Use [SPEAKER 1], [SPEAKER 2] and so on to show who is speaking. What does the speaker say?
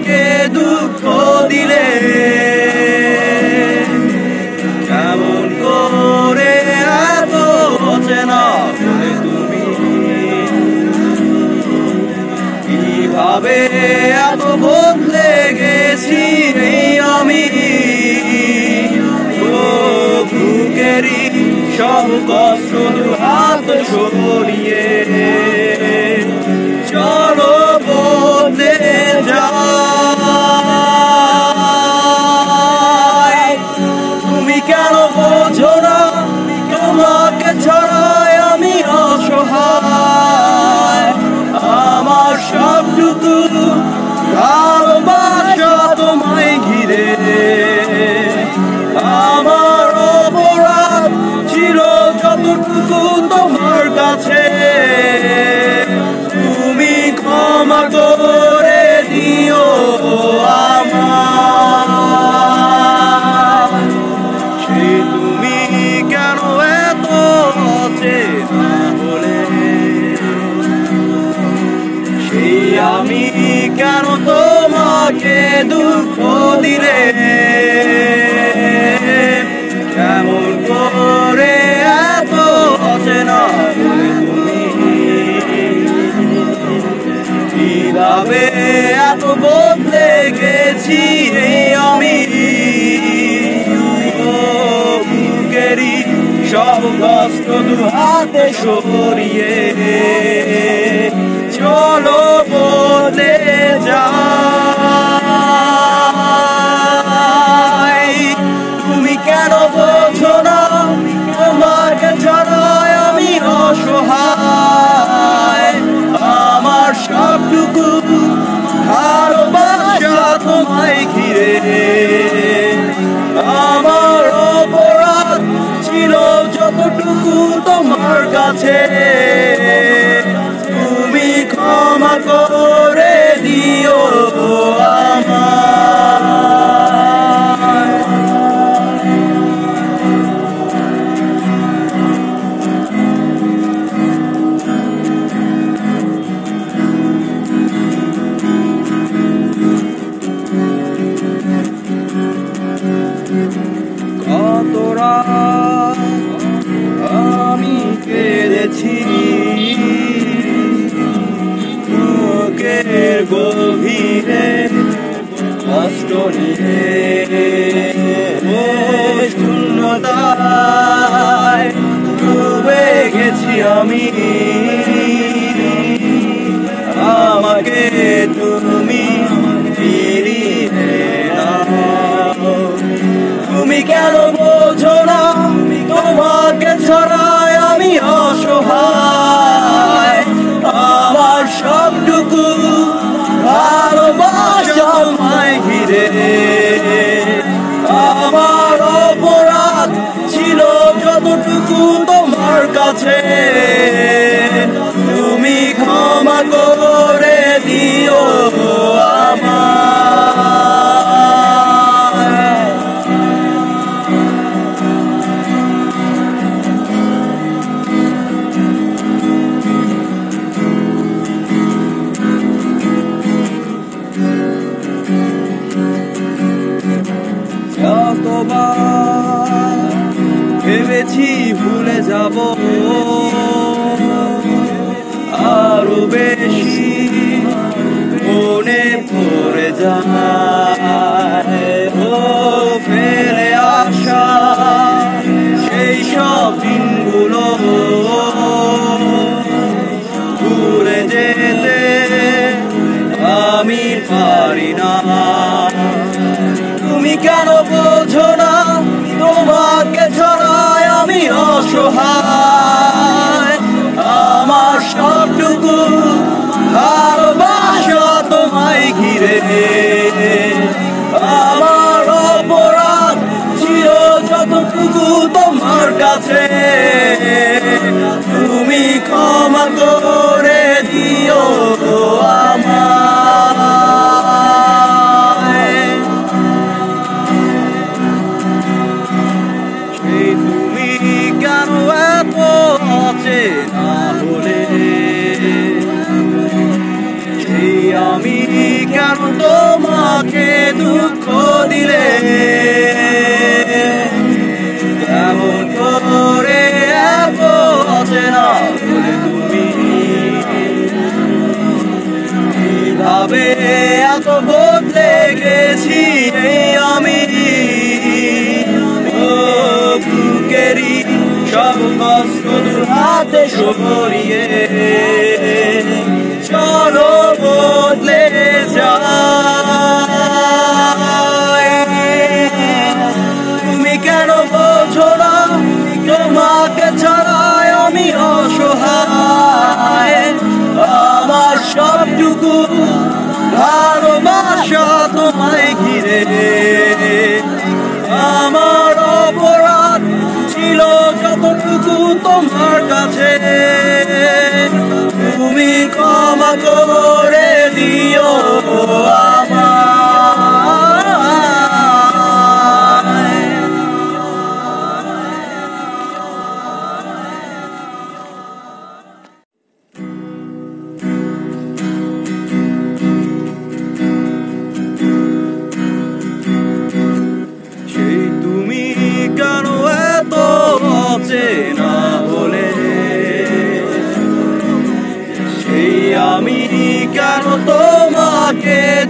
[SPEAKER 1] আমি কেন তোমাকে দুঃখ দিলে, কেমন করে এত অচেনা বলে তুমি? কীভাবে এত বদলে গেছি আমি? বুকেরই সব কষ্ট হাত সরিয়ে আমার অপরাধ ছিল যতটুকু তোমার কাছে। তুমি ক্ষমা আমি কেন তোমাকে দুঃখ দিলে? কেমন করে এত কীভাবে এত বদলে গেছি আমি? বুকেরই সব কষ্ট দু হাতে সরিয়ে চলো বলে যাই ও শূন্যতায় ডুবে গেছি আমি। আমাকে তুমি তুমি কেন আমার অপরাধ ছিল যতটুকু তোমার কাছে। তুমি ক্ষমা করে দিও যতবার ভেবেছি ভুলে যাব। আরও বেশি তোমার কাছে। তুমি ক্ষমা করে দিও তুমি কেন এত সেই আমি কেন তোমাকে দুঃখ দিলে? এত বদলে গেছি আমি। সব কষ্ট সরিয়ে। তোমার কাছে। তুমি ক্ষমা করে দিও সেই তুমি সেই আমি কেন তোমাকে দু